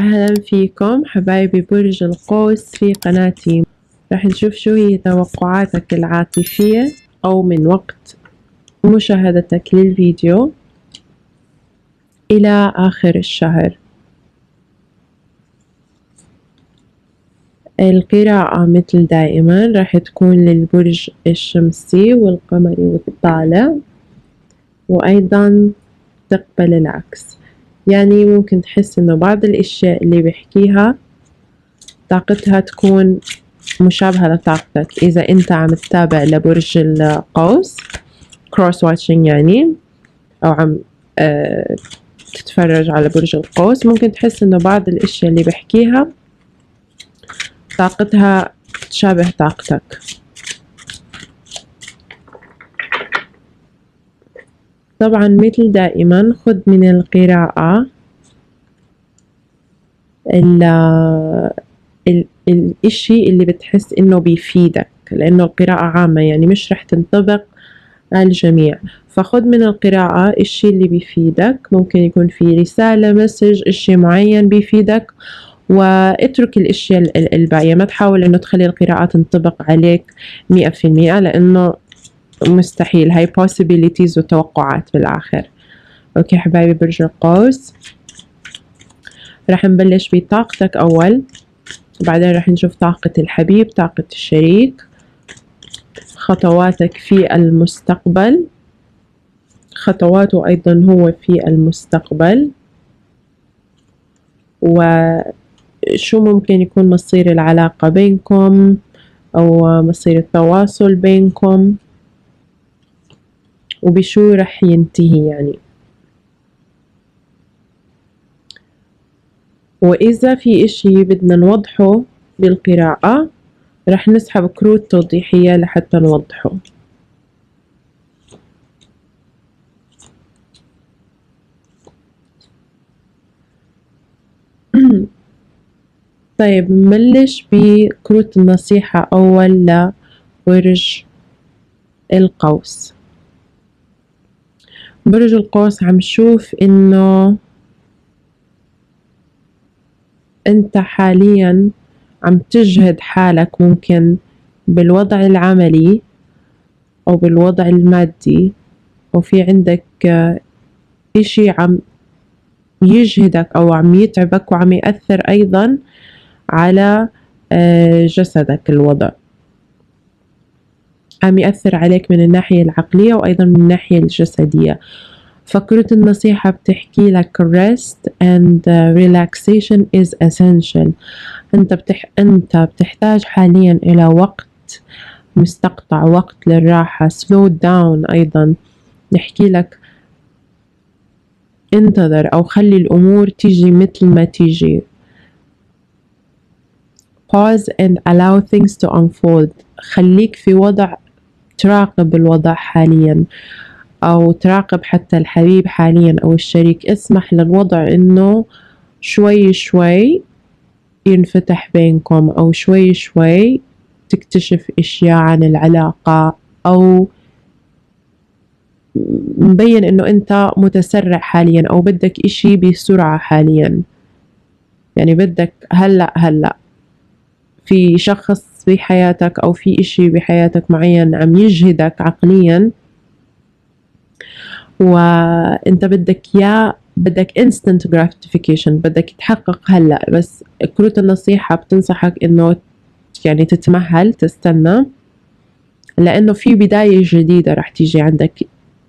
أهلا فيكم حبايبي برج القوس في قناتي. راح نشوف شو هي توقعاتك العاطفية أو من وقت مشاهدتك للفيديو إلى آخر الشهر. القراءة مثل دائما راح تكون للبرج الشمسي والقمري والطالع وأيضا تقبل العكس. يعني ممكن تحس إنه بعض الأشياء اللي بحكيها طاقتها تكون مشابهة لطاقتك. إذا أنت عم تتابع لبرج القوس كروس واتشنج يعني أو عم أه تتفرج على برج القوس ممكن تحس إنه بعض الأشياء اللي بحكيها طاقتها تشابه طاقتك. طبعا مثل دائما خذ من القراءة ال ال الإشي اللي بتحس إنه بيفيدك لأنه القراءة عامة يعني مش رح تنطبق على الجميع. فخذ من القراءة الشي اللي بيفيدك ممكن يكون في رسالة مسج إشي معين بيفيدك واترك الاشياء الباقية. ما تحاول إنه تخلي القراءة تنطبق عليك مئة في المئة لأنه مستحيل. هاي possibilities وتوقعات بالآخر. أوكي حبايبي برج القوس راح نبلش بطاقتك أول. بعدين راح نشوف طاقة الحبيب طاقة الشريك. خطواتك في المستقبل. خطواته أيضا هو في المستقبل. وشو ممكن يكون مصير العلاقة بينكم؟ أو مصير التواصل بينكم؟ وبشو رح ينتهي يعني. وإذا في إشي بدنا نوضحه بالقراءة رح نسحب كروت توضيحية لحتى نوضحه. طيب نبلش بكروت النصيحة أول لبرج القوس. برج القوس عم شوف إنه أنت حاليا عم تجهد حالك ممكن بالوضع العملي أو بالوضع المادي أو في عندك إشي عم يجهدك أو عم يتعبك وعم يأثر أيضا على آه، جسدك الوضع. عم يأثر عليك من الناحية العقلية وأيضا من الناحية الجسدية. فكرة النصيحة بتحكي لك rest and relaxation is essential. أنت بتح... أنت بتحتاج حاليا إلى وقت مستقطع وقت للراحة. slow down أيضا. نحكي لك انتظر أو خلي الأمور تيجي مثل ما تيجي. pause and allow things to unfold. خليك في وضع تراقب الوضع حاليا أو تراقب حتى الحبيب حاليا أو الشريك. اسمح للوضع إنه شوي شوي ينفتح بينكم أو شوي شوي تكتشف أشياء عن العلاقة أو مبين إنه أنت متسرع حاليا أو بدك إشي بسرعة حاليا. يعني بدك هلأ هلأ في شخص في حياتك أو في إشي بحياتك معين عم يجهدك عقليا. وإنت بدك يا بدك instant gratification بدك تحقق هلأ. بس كروت النصيحة بتنصحك إنه يعني تتمهل تستنى لأنه في بداية جديدة راح تيجي عندك.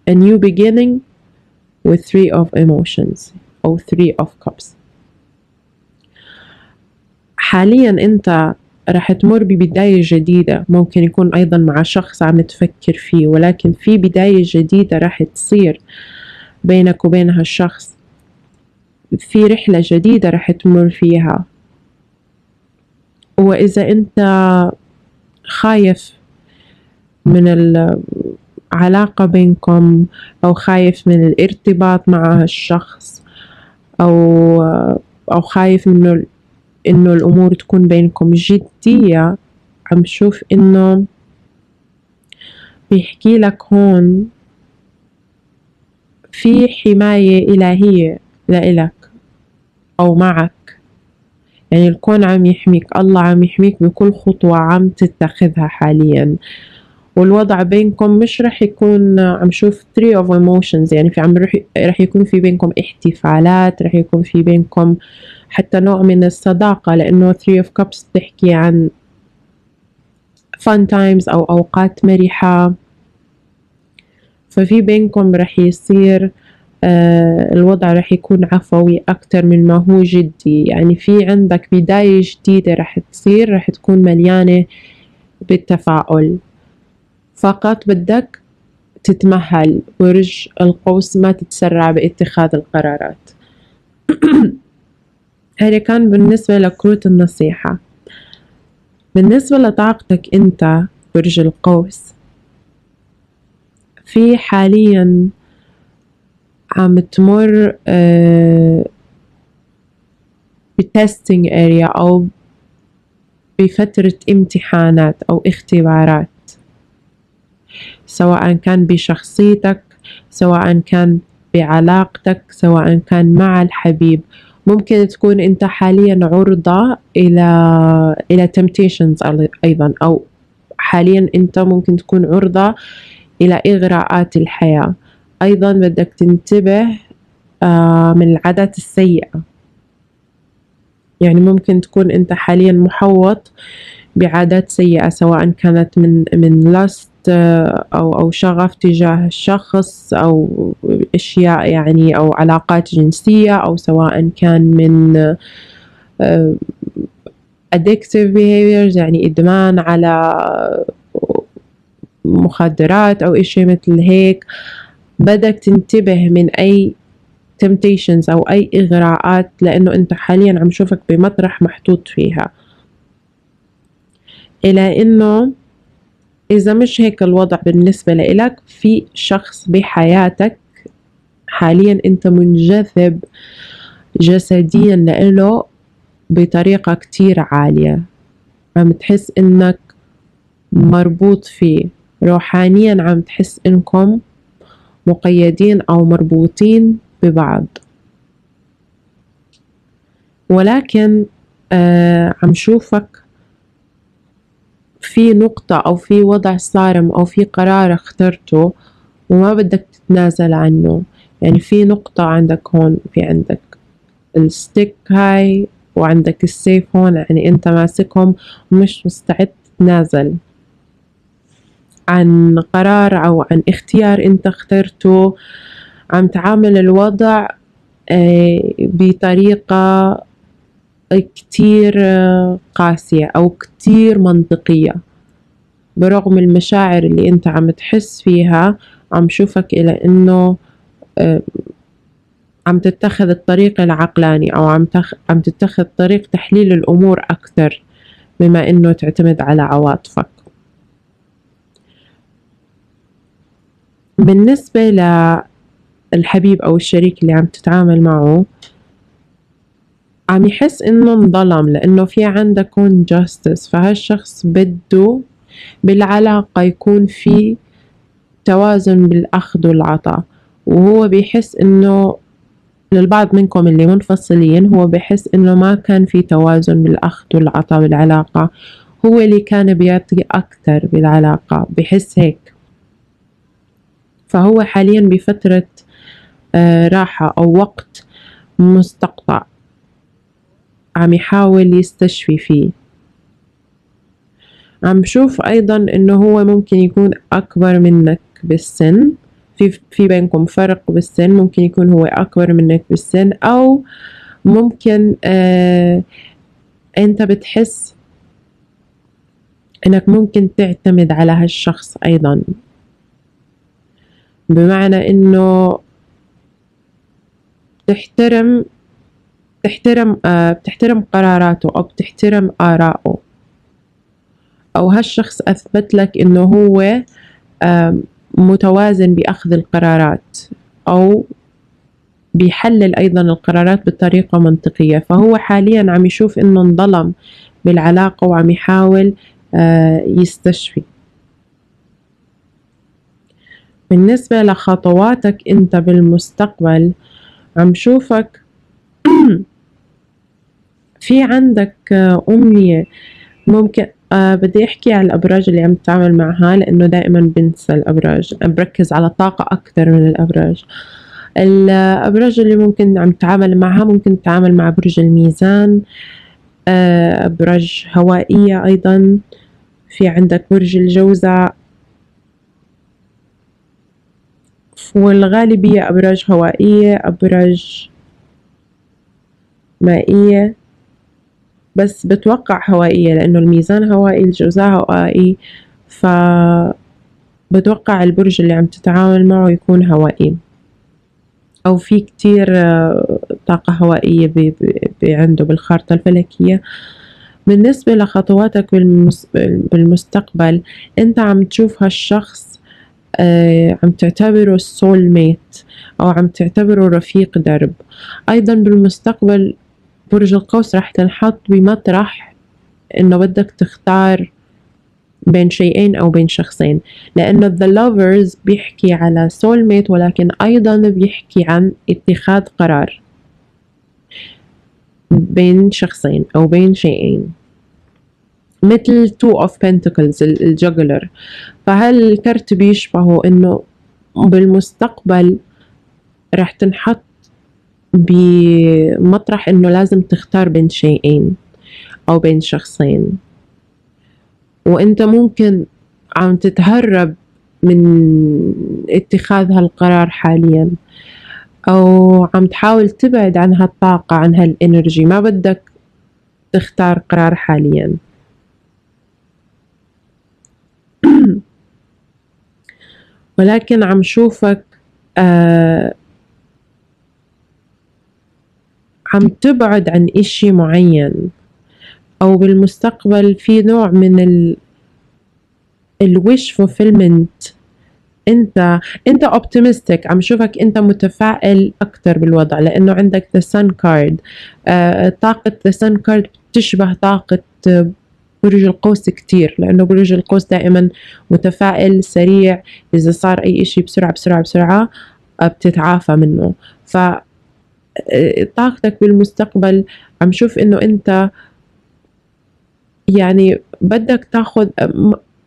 A new beginning with three of emotions أو three of cups. حاليا إنت راح تمر ببداية جديدة. ممكن يكون أيضا مع شخص عم تفكر فيه ولكن في بداية جديدة راح تصير بينك وبين هالشخص. في رحلة جديدة راح تمر فيها. وإذا أنت خايف من العلاقة بينكم أو خايف من الارتباط مع هالشخص أو أو خايف إنه إنه الأمور تكون بينكم جدية عم شوف إنه بيحكي لك هون في حماية إلهية لإلك أو معك. يعني الكون عم يحميك الله عم يحميك بكل خطوة عم تتخذها حاليا. والوضع بينكم مش رح يكون عم شوف three of emotions يعني في عم رح, رح يكون في بينكم احتفالات رح يكون في بينكم حتى نوع من الصداقة لأنه three of cups بتحكي عن fun times أو أوقات مرحة. ففي بينكم رح يصير آه الوضع رح يكون عفوي أكتر من ما هو جدي. يعني في عندك بداية جديدة رح تصير رح تكون مليانة بالتفاؤل. فقط بدك تتمهل برج القوس ما تتسرع باتخاذ القرارات. هذا كان بالنسبة لكروت النصيحة. بالنسبة لطاقتك أنت برج القوس في حاليا عم تمر آه، بتستنج اريا أو بفترة امتحانات أو اختبارات. سواء كان بشخصيتك سواء كان بعلاقتك سواء كان مع الحبيب. ممكن تكون أنت حاليا عرضة إلى إلى temptations أيضا أو حاليا أنت ممكن تكون عرضة إلى إغراءات الحياة. أيضا بدك تنتبه آه، من العادات السيئة. يعني ممكن تكون أنت حاليا محوط بعادات سيئة سواء كانت من من آه، أو أو شغف تجاه الشخص أو أشياء يعني أو علاقات جنسية أو سواء كان من آه، addictive behaviors يعني إدمان على مخدرات أو إشي مثل هيك. بدك تنتبه من أي temptations أو أي إغراءات لأنه أنت حاليا عم شوفك بمطرح محطوط فيها. إلى إنه إذا مش هيك الوضع بالنسبة لإلك في شخص بحياتك حاليا أنت منجذب جسديا لإله بطريقة كتير عالية. عم تحس إنك مربوط فيه. روحانيا عم تحس إنكم مقيدين أو مربوطين ببعض. ولكن آه عم شوفك في نقطة أو في وضع صارم أو في قرار اخترته وما بدك تتنازل عنه. يعني في نقطة عندك هون في عندك الستيك هاي وعندك السيف هون يعني أنت ماسكهم ومش مستعد تتنازل عن قرار أو عن اختيار أنت اخترته. عم تعامل الوضع آه، بطريقة كتير قاسية أو كتير منطقية. برغم المشاعر اللي أنت عم تحس فيها عم شوفك إلى إنه آه، عم تتخذ الطريق العقلاني أو عم تخ... عم تتخذ طريق تحليل الأمور أكثر بما إنه تعتمد على عواطفك. بالنسبة للحبيب أو الشريك اللي عم تتعامل معه عم يحس إنه انظلم لأنه في عندك هون جاستس فهالشخص بده بالعلاقة يكون في توازن بالأخذ والعطاء. وهو بيحس إنه للبعض منكم اللي منفصلين هو بيحس إنه ما كان في توازن بالأخذ والعطاء بالعلاقة. هو اللي كان بيعطي أكتر بالعلاقة بحس هيك. فهو حاليا بفترة آه، راحة أو وقت مستقطع. عم يحاول يستشفي فيه. عم بشوف أيضا إنه هو ممكن يكون أكبر منك بالسن. في في بينكم فرق بالسن ممكن يكون هو أكبر منك بالسن أو ممكن آه أنت بتحس إنك ممكن تعتمد على هالشخص أيضا. بمعنى إنه تحترم بتحترم آه بتحترم قراراته أو بتحترم آراءه أو هالشخص أثبت لك إنه هو متوازن بأخذ القرارات أو بيحلل أيضا القرارات بطريقة منطقية. فهو حاليا عم يشوف إنه انظلم بالعلاقة وعم يحاول آه يستشفي. بالنسبة لخطواتك أنت بالمستقبل عم شوفك في عندك أمنية؟ ممكن آه بدي أحكي على الأبراج اللي عم تتعامل معها لأنه دائما بنسى الأبراج بركز على طاقة أكثر من الأبراج. الأبراج اللي ممكن عم تتعامل معها ممكن تتعامل مع برج الميزان آه أبراج هوائية أيضا. في عندك برج الجوزاء. والغالبية أبراج هوائية أبراج مائية. بس بتوقع هوائية لأنه الميزان هوائي الجوزاء هوائي ف بتوقع البرج اللي عم تتعامل معه يكون هوائي. أو في كتير آه، طاقة هوائية بي بي عنده بالخارطة الفلكية. بالنسبة لخطواتك بالمستقبل أنت عم تشوف هالشخص آه، عم تعتبره السول ميت أو عم تعتبره رفيق درب. أيضا بالمستقبل برج القوس راح تنحط بمطرح إنه بدك تختار بين شيئين أو بين شخصين. لأنه The Lovers بيحكي على soul mate ولكن أيضا بيحكي عن اتخاذ قرار بين شخصين أو بين شيئين. مثل two of pentacles الجوجلر فهل الكرت بيشبهه إنه بالمستقبل رح تنحط بمطرح إنه لازم تختار بين شيئين أو بين شخصين. وإنت ممكن عم تتهرب من اتخاذ هالقرار حاليا أو عم تحاول تبعد عن هالطاقة عن هالإنرجي. ما بدك تختار قرار حاليا. ولكن عم شوفك آه عم تبعد عن إشي معين أو بالمستقبل في نوع من ال الوش فولفيلمنت أنت أنت optimistic عم شوفك أنت متفائل أكثر بالوضع لأنه عندك the Sun card طاقة the Sun card بتشبه طاقة برج القوس كتير لأنه برج القوس دائما متفائل سريع. إذا صار أي إشي بسرعة بسرعة بسرعة بتتعافى منه. ف طاقتك بالمستقبل عم شوف إنه أنت يعني بدك تاخذ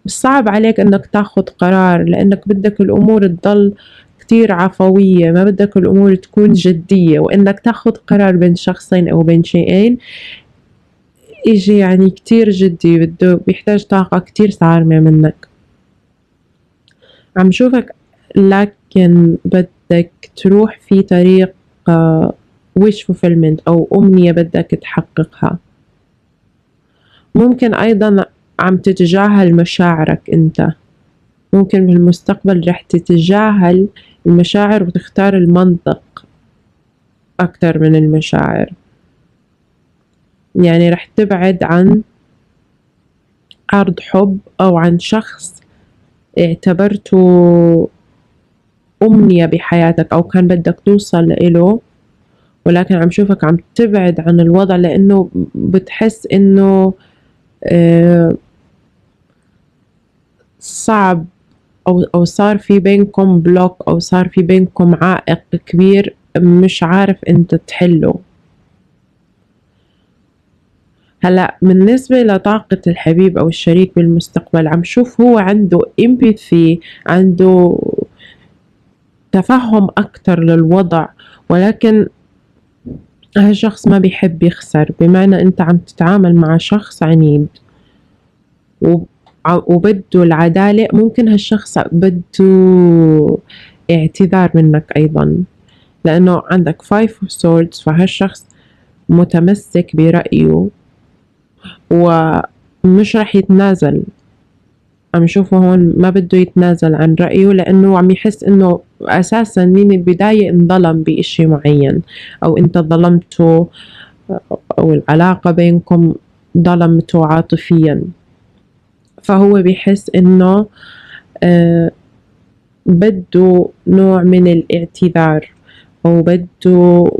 صعب عليك إنك تاخذ قرار لأنك بدك الأمور تضل كتير عفوية ما بدك الأمور تكون جدية وإنك تاخذ قرار بين شخصين أو بين شيئين إشي يعني كتير جدي بده بيحتاج طاقة كتير صارمة منك. عم شوفك لكن بدك تروح في طريق wish fulfillment أو أمنية بدك تحققها. ممكن أيضا عم تتجاهل مشاعرك أنت. ممكن بالمستقبل رح تتجاهل المشاعر وتختار المنطق أكثر من المشاعر. يعني رح تبعد عن عرض حب أو عن شخص اعتبرته أمنية بحياتك أو كان بدك توصل له ولكن عم شوفك عم تبعد عن الوضع لأنه بتحس إنه آه، صعب أو أو صار في بينكم بلوك أو صار في بينكم عائق كبير مش عارف أنت تحله. هلأ بالنسبة لطاقة الحبيب أو الشريك بالمستقبل عم شوف هو عنده empathy عنده تفهم أكتر للوضع ولكن هالشخص ما بيحب يخسر بمعنى أنت عم تتعامل مع شخص عنيد وبده العدالة ممكن هالشخص بده اعتذار منك أيضا لأنه عندك five swords فهالشخص متمسك برأيه ومش رح يتنازل. عم شوفه هون ما بده يتنازل عن رأيه لأنه عم يحس إنه أساسا من البداية انظلم بإشي معين أو أنت ظلمته أو العلاقة بينكم ظلمته عاطفيا. فهو بيحس إنه آه بده نوع من الاعتذار أو بده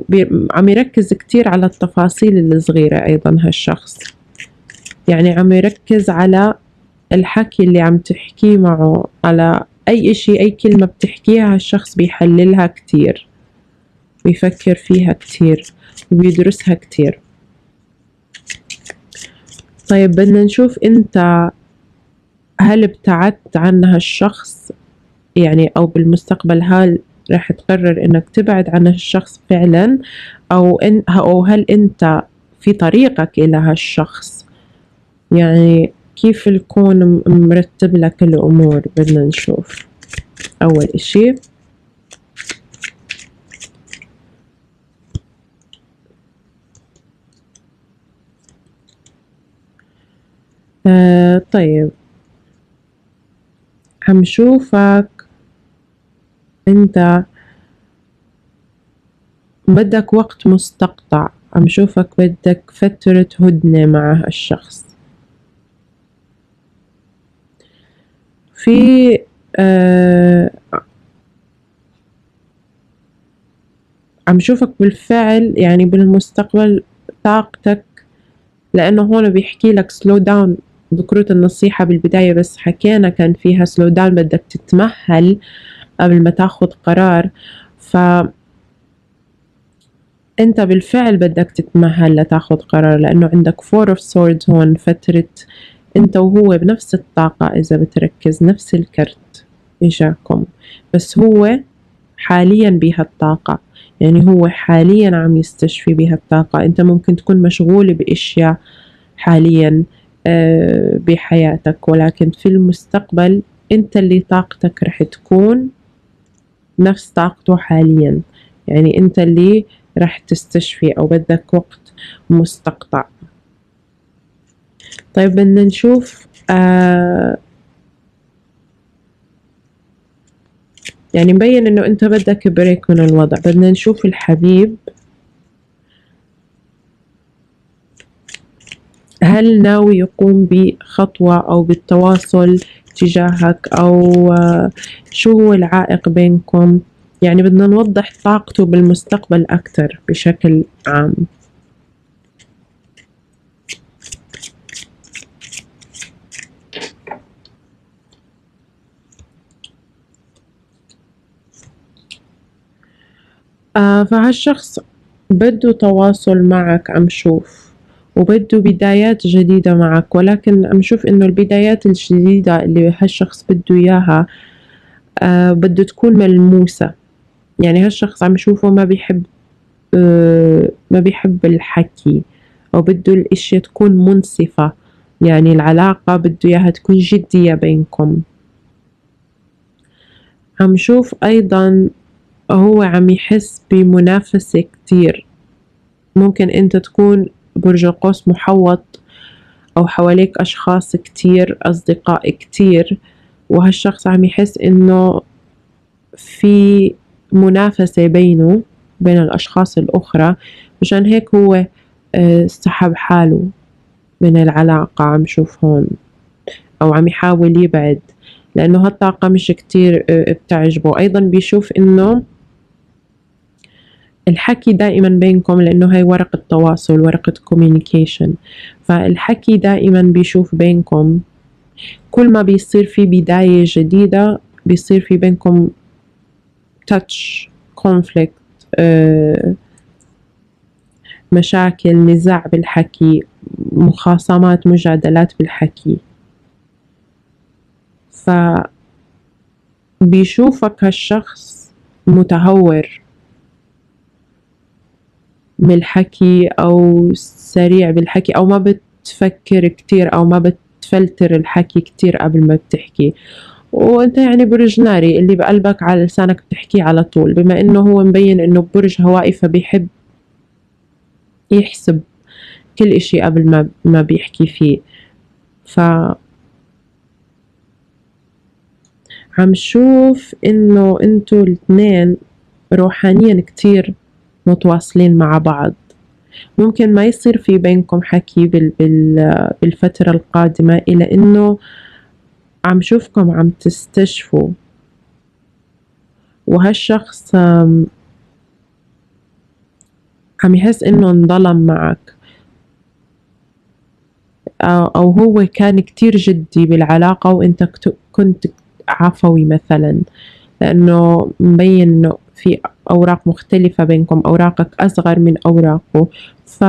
عم يركز كتير على التفاصيل الصغيرة أيضا هالشخص. يعني عم يركز على الحكي اللي عم تحكيه معه على أي إشي أي كلمة بتحكيها الشخص بيحللها كتير بيفكر فيها كتير وبيدرسها كتير. طيب بدنا نشوف أنت هل ابتعدت عن هالشخص؟ يعني أو بالمستقبل هل راح تقرر إنك تبعد عن هالشخص فعلا؟ أو إن أو هل أنت في طريقك إلى هالشخص؟ يعني كيف الكون مرتب لك الأمور؟ بدنا نشوف. أول إشي. آه طيب. عم شوفك. أنت بدك وقت مستقطع. عم شوفك بدك فترة هدنة مع هالشخص. في آه عم شوفك بالفعل يعني بالمستقبل طاقتك لأنه هون بيحكي لك slow down ذكرت النصيحة بالبداية بس حكينا كان فيها slow down بدك تتمهل قبل ما تاخد قرار. ف أنت بالفعل بدك تتمهل لتاخد قرار لأنه عندك four of sword هون فترة انت وهو بنفس الطاقة إذا بتركز نفس الكرت اجاكم بس هو حاليا بهالطاقة. يعني هو حاليا عم يستشفي بهالطاقة. أنت ممكن تكون مشغول بأشياء حاليا آه، بحياتك. ولكن في المستقبل أنت اللي طاقتك رح تكون نفس طاقته حاليا. يعني أنت اللي رح تستشفي أو بدك وقت مستقطع. طيب بدنا نشوف آه يعني مبين إنه أنت بدك بريك من الوضع. بدنا نشوف الحبيب. هل ناوي يقوم بخطوة أو بالتواصل تجاهك أو آه، شو هو العائق بينكم؟ يعني بدنا نوضح طاقته بالمستقبل أكثر بشكل عام. آه فهالشخص بده تواصل معك عم شوف. وبده بدايات جديدة معك. ولكن عم شوف إنه البدايات الجديدة اللي هالشخص بده إياها آه بده تكون ملموسة. يعني هالشخص عم شوفه ما بيحب آه ما بيحب الحكي أو بده الأشياء تكون منصفة. يعني العلاقة بده إياها تكون جدية بينكم. عم شوف أيضا هو عم يحس بمنافسة كتير. ممكن أنت تكون برج القوس محوط أو حواليك أشخاص كتير أصدقاء كتير وهالشخص عم يحس إنه في منافسة بينه بين الأشخاص الأخرى مشان هيك هو آه، سحب حاله من العلاقة عم شوف هون أو عم يحاول يبعد لأنه هالطاقة مش كتير آه، بتعجبه. أيضا بيشوف إنه الحكي دائما بينكم لأنه هاي ورقة تواصل ورقة communication. فالحكي دائما بيشوف بينكم. كل ما بيصير في بداية جديدة بيصير في بينكم touch conflict آه، مشاكل نزاع بالحكي مخاصمات مجادلات بالحكي. ف بيشوفك هالشخص متهور. بالحكي أو سريع بالحكي أو ما بتفكر كتير أو ما بتفلتر الحكي كتير قبل ما بتحكي. وأنت يعني برج ناري اللي بقلبك على لسانك بتحكيه على طول بما إنه هو مبين إنه برج هوائي فبيحب يحسب كل إشي قبل ما ما بيحكي فيه. ف عم شوف إنه إنتو الاثنين روحانيا كتير متواصلين مع بعض. ممكن ما يصير في بينكم حكي بال بال بالفترة القادمة إلى إنه عم شوفكم عم تستشفوا. وهالشخص عم يحس إنه انظلم معك. أو هو كان كتير جدي بالعلاقة وإنت كنت عفوي مثلا. لأنه مبين إنه في أوراق مختلفة بينكم. أوراقك أصغر من أوراقه. ف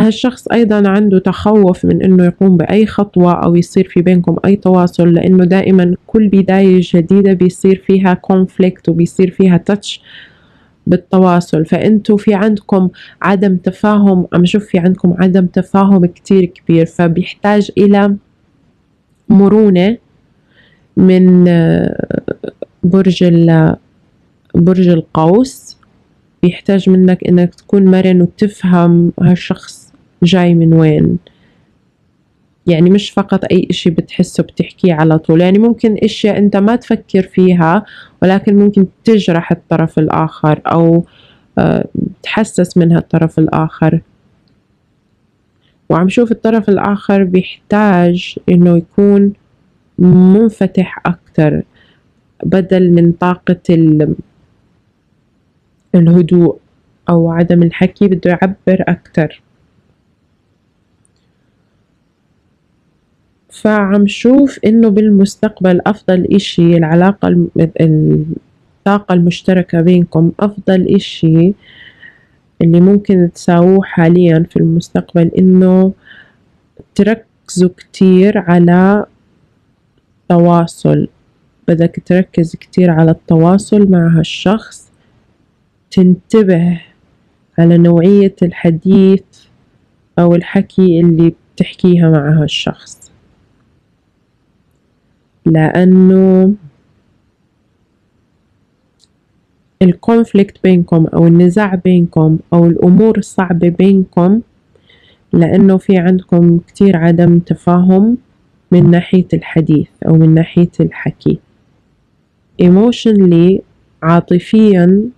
هالشخص أيضا عنده تخوف من إنه يقوم بأي خطوة أو يصير في بينكم أي تواصل لأنه دائما كل بداية جديدة بيصير فيها كونفليكت وبيصير فيها تاتش بالتواصل. فأنتوا في عندكم عدم تفاهم عم شوف في عندكم عدم تفاهم كتير كبير فبيحتاج إلى مرونة من برج برج القوس. بيحتاج منك إنك تكون مرن وتفهم هالشخص جاي من وين. يعني مش فقط أي إشي بتحسه بتحكيه على طول. يعني ممكن إشياء أنت ما تفكر فيها ولكن ممكن تجرح الطرف الآخر أو آه، تحسس منها الطرف الآخر. وعم شوف الطرف الآخر بيحتاج إنه يكون منفتح أكتر. بدل من طاقة الهدوء أو عدم الحكي بده يعبر أكتر. فعم شوف إنه بالمستقبل أفضل إشي العلاقة الطاقة المشتركة بينكم أفضل إشي اللي ممكن تساووه حاليا في المستقبل إنه تركزوا كتير على تواصل. بدك تركز كتير على التواصل مع هالشخص تنتبه على نوعية الحديث أو الحكي اللي بتحكيها مع هالشخص. لأنه الكونفليكت بينكم أو النزاع بينكم أو الأمور الصعبة بينكم لأنه في عندكم كتير عدم تفاهم من ناحية الحديث أو من ناحية الحكي. Emotionally عاطفيا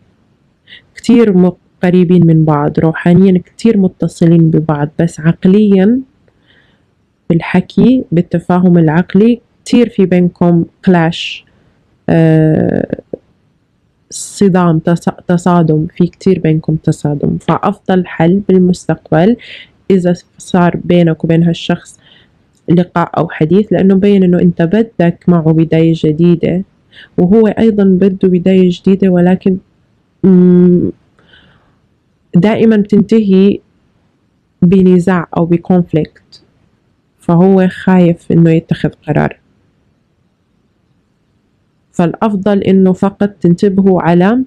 كتير قريبين من بعض روحانيا كتير متصلين ببعض بس عقليا بالحكي بالتفاهم العقلي كتير في بينكم كلاش آه صدام تصادم في كتير بينكم تصادم. فأفضل حل بالمستقبل إذا صار بينك وبين هالشخص لقاء أو حديث لأنه مبين إنه أنت بدك معه بداية جديدة. وهو أيضا بده بداية جديدة ولكن دائما بتنتهي بنزاع أو ب conflict فهو خايف إنه يتخذ قرار. فالأفضل إنه فقط تنتبهوا على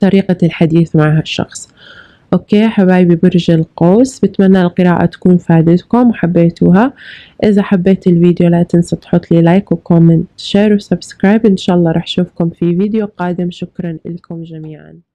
طريقة الحديث مع هالشخص. okay حبايبي برج القوس بتمنى القراءة تكون فادتكم وحبيتوها. إذا حبيت الفيديو لا تنسى تحط لي like و comment share و subscribe. إن شاء الله رح أشوفكم في فيديو قادم. شكرا لكم جميعا.